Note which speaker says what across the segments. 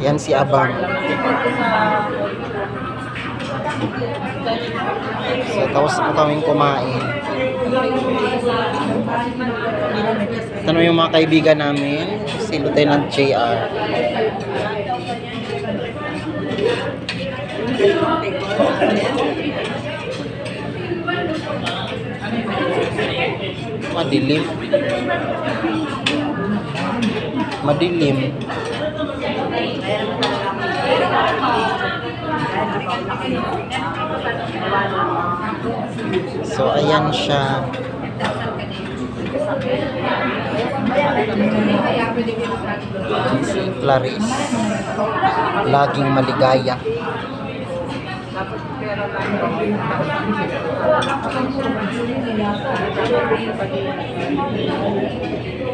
Speaker 1: Yan si Abang. So, tapos na kaming kumain. Na yung mga kaibigan namin. Si Lieutenant JR. Madilim. Madilim. So, ayan siya. Si Clarice. Laging maligaya.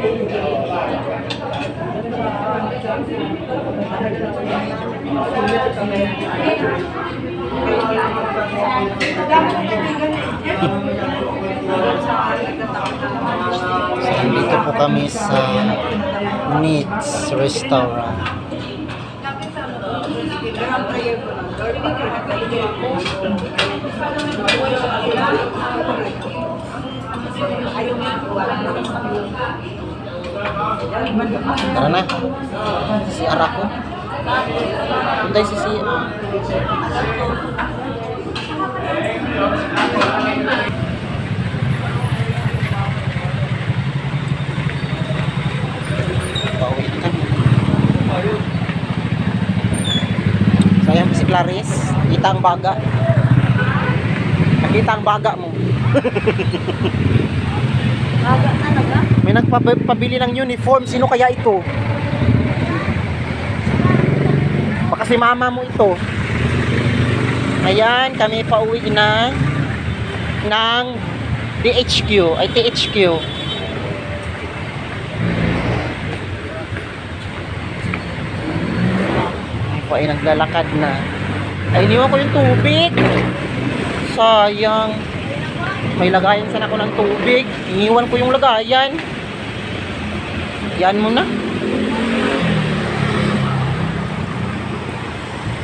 Speaker 1: So, dito po kami sa Neats Restaurant. Tara na. Si Arako. Puntay si si Pauwi na kami. Sayang si Clarice. Kita ang baga. Nakita ang baga mo. Nagpabili ng uniform. Sino kaya ito? Baka si mama mo ito. Ayan, kami pauwi na ng DHQ, ay THQ. Ako ay naglalakad na. Ay, iniwan ko yung tubig. Sayang. May lagayan sana ako ng tubig. Iniwan ko yung lagayan. Yan mo na.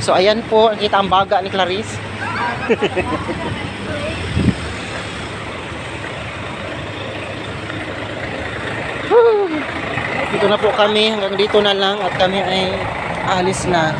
Speaker 1: So, ayan po. Nakita ang baga ni Clarice. Dito na po kami. Hanggang dito na lang. At kami ay alis na.